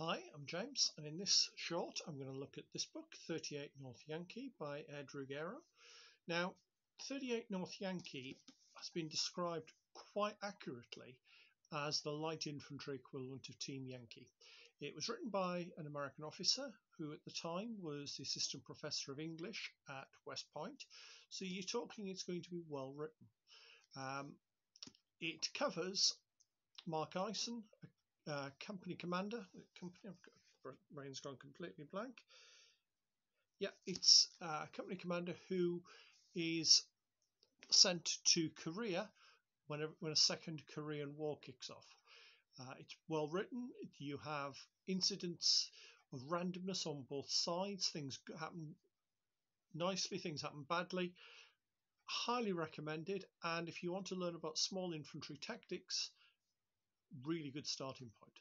Hi, I'm James, and in this short, I'm going to look at this book, 38 North Yankee by Ed Ruggero. Now, 38 North Yankee has been described quite accurately as the light infantry equivalent of Team Yankee. It was written by an American officer who at the time was the assistant professor of English at West Point. So you're talking it's going to be well written. Um, it covers Mark a uh, company commander. Company, brain's gone completely blank. Yeah, it's uh, a company commander who is sent to Korea when a, when a second Korean War kicks off. Uh, it's well written. You have incidents of randomness on both sides. Things happen nicely, things happen badly. Highly recommended. And if you want to learn about small infantry tactics, really good starting point.